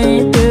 night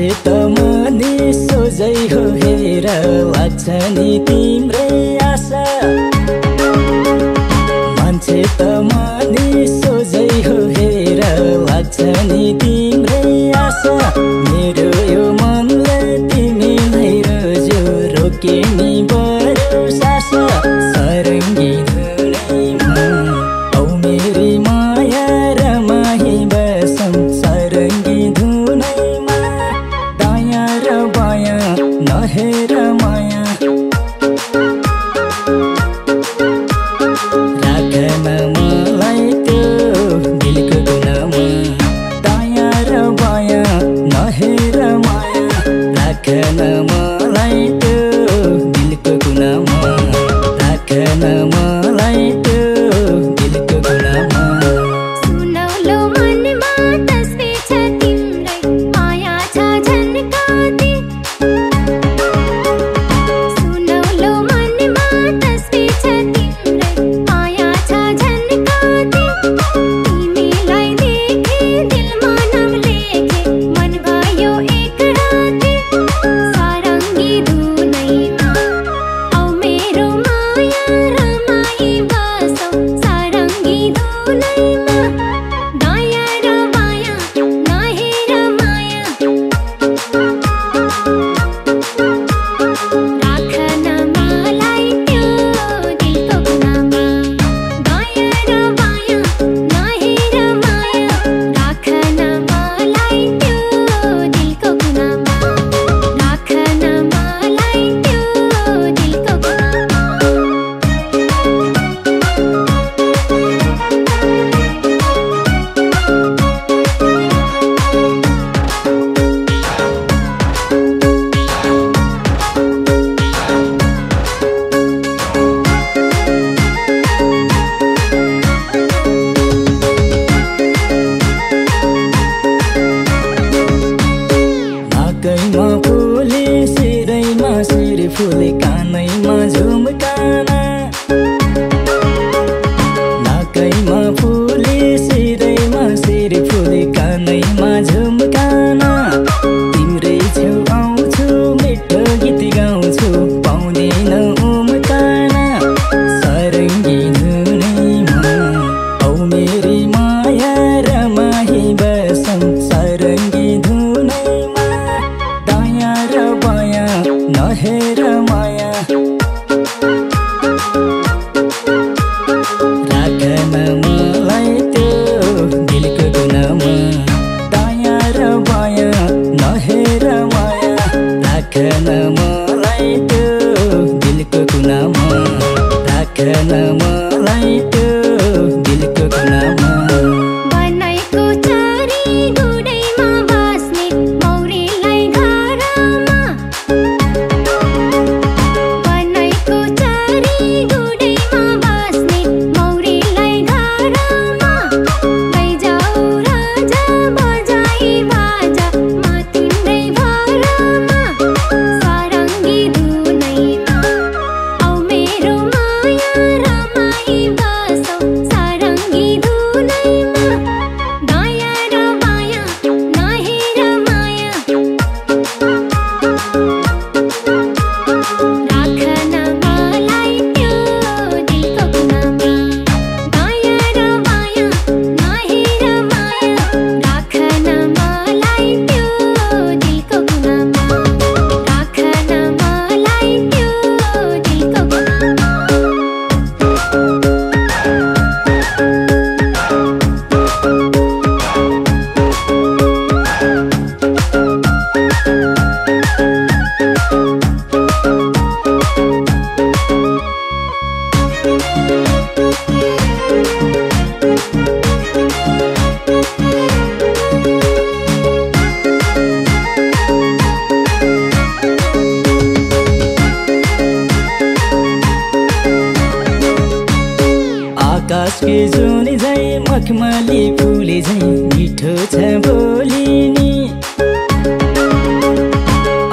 चित money सोझै हो हेर लाग्छ नि ती night. मखमली फुले झै मिठो छ बोलिनी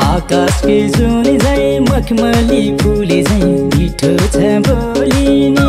आकाशकै जुन झै मखमली फुले झै मिठो छ बोलिनी